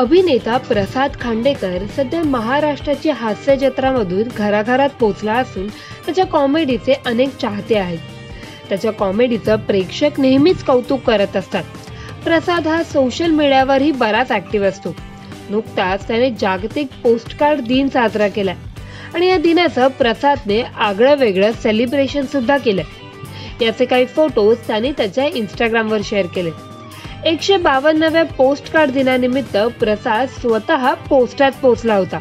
अभिनेता प्रसाद खांडेकर सध्या महाराष्ट्राची हास्य जत्रामधून घराघरात पोचला असून त्याच्या कॉमेडीचे अनेक चाहते आहेत. त्याच्या कॉमेडीचं प्रेक्षक नेहमीच कौतुक करत असतात. प्रसाद हा सोशल मीडियावरही बराच ऍक्टिव्ह असतो. नुकताच त्याने जागतिक पोस्टकार्ड दिन साजरा केला आणि या दिनाचं प्रसादने आगळं वेगळं सेलिब्रेशन सुद्धा केलं याचे काही फोटोज त्याने त्याच्या इंस्टाग्रामवर शेअर केले एकशे बावन्नव्या पोस्ट कार्ड दिनानिमित्त प्रसाद स्वतः पोस्टात पोहोचला होता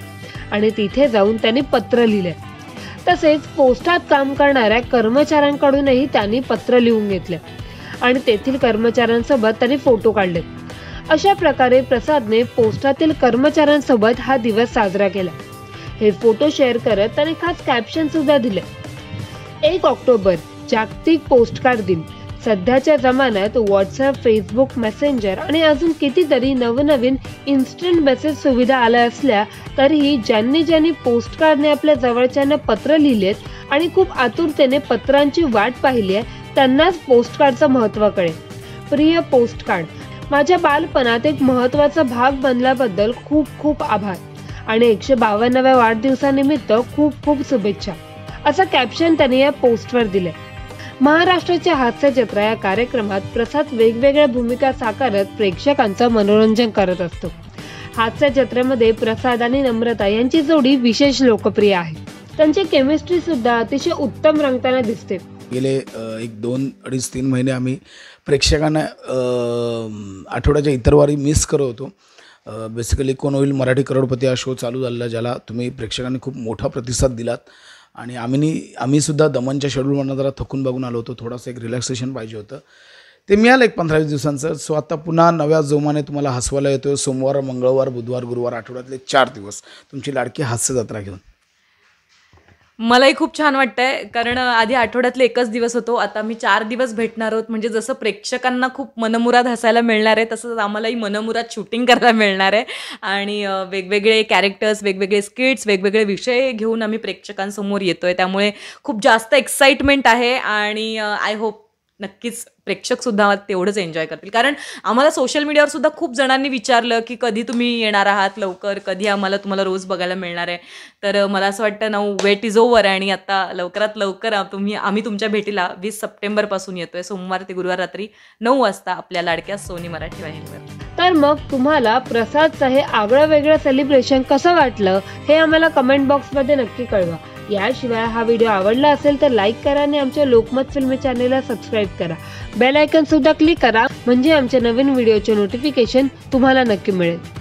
आणि तिथे जाऊन त्यांनी पत्र लिहिले. तसेच पोस्टात काम करणाऱ्या कर्मचाऱ्यांकडूनही त्यांनी पत्र लिहून घेतले आणि तेथील कर्मचाऱ्यांसोबत त्यांनी फोटो काढले. अशा प्रकारे प्रसादने पोस्टातील कर्मचाऱ्यांसोबत हा दिवस साजरा केला. हे फोटो शेअर करत त्याने खास कॅप्शन सुद्धा दिले. एक ऑक्टोबर जागतिक पोस्टकार्ड दिन. सध्याच्या जमान्यात व्हॉट्सअप फेसबुक मेसेंजर आणि अजून कितीतरी नवनवीन इन्स्टंट मेसेज सुविधा आल्या असल्या तरीही ज्यांनी ज्यांनी पोस्टकार्डने आपल्या जवळच्यांना पत्र लिहिलेत आणि खूप आतुरतेने पत्रांची वाट पाहिली आहे त्यांनाच पोस्टकार्डचं महत्त्व कळेल. प्रिय पोस्टकार्ड माझ्या बालपणात एक महत्त्वाचा भाग बनल्याबद्दल खूप खूप आभार आणि एकशे बावन्नव्या वाढदिवसानिमित्त खूप खूप शुभेच्छा. असं कॅप्शन त्यांनी या पोस्टवर दिले महाराष्ट्राच्या हास्य जत्रा या कार्यक्रमात प्रसाद वेगवेगळ्या भूमिका साकारत प्रेक्षकांचं मनोरंजन करत असतो. हास्य जत्रेमध्ये प्रसाद आणि नम्रता यांची जोडी विशेष लोकप्रिय आहे. त्यांची केमिस्ट्री सुद्धा अतिशय उत्तम रंगताना दिसते. गेले एक दोन अडीच तीन महिने आम्ही प्रेक्षकांना आठवड्याच्या इतर वारी मिस करत होतो. बेसिकली कोण होईल मराठी करोडपती हा शो चालू झालेला ज्याला तुम्ही प्रेक्षकांनी खूप मोठा प्रतिसाद दिलात. आणि आम्ही आम्हीसुद्धा दमनच्या शेड्यूलमधनं जरा थकून बघून आलो होतो. थोडंसं एक रिलॅक्सेशन पाहिजे होतं. ते मिळालं एक पंधरा वीस दिवसांचं. सो आता पुन्हा नव्या जोमाने तुम्हाला हसवायला येतो सोमवार मंगळवार बुधवार गुरुवार आठवड्यातले चार दिवस. तुमची लाडकी हास्य जत्रा घेऊन. मलाही खूप छान वाटतंय कारण आधी आठवड्यातले एकच दिवस होतो. आता मी चार दिवस भेटणार आहोत. म्हणजे जसं प्रेक्षकांना खूप मनमुराद हसायला मिळणार आहे तसंच आम्हालाही मनमुराद शूटिंग करायला मिळणार आहे. आणि वेगवेगळे कॅरेक्टर्स वेगवेगळे स्किट्स वेगवेगळे विषय घेऊन आम्ही प्रेक्षकांसमोर येतोय. त्यामुळे खूप जास्त एक्साइटमेंट आहे. आणि आय होप नक्कीच प्रेक्षक सुद्धा तेवढंच एन्जॉय करतील. कारण आम्हाला सोशल मीडियावर सुद्धा खूप जणांनी विचारलं की कधी तुम्ही येणार आहात लवकर? कधी आम्हाला तुम्हाला रोज बघायला मिळणार आहे? तर मला असं वाटतं नाऊ वेट इज ओवर आणि आता लवकरात लवकर तुम्ही आम्ही तुमच्या भेटीला वीस सप्टेंबरपासून येतोय. सोमवार ते गुरुवार रात्री नऊ वाजता आपल्या लाडक्या सोनी मराठी वाहिनीवर. तर मग तुम्हाला प्रसादचं हे आगळं वेगळं सेलिब्रेशन कसं वाटलं हे आम्हाला कमेंट बॉक्समध्ये नक्की कळवा. याशिवाय हा व्हिडिओ आवडला असेल तर लाईक करा आणि आमच्या लोकमत फिल्म चॅनेलला सबस्क्राईब करा. बेल आयकन सुद्धा क्लिक करा म्हणजे आमच्या नवीन व्हिडिओचे नोटिफिकेशन तुम्हाला नक्की मिळेल.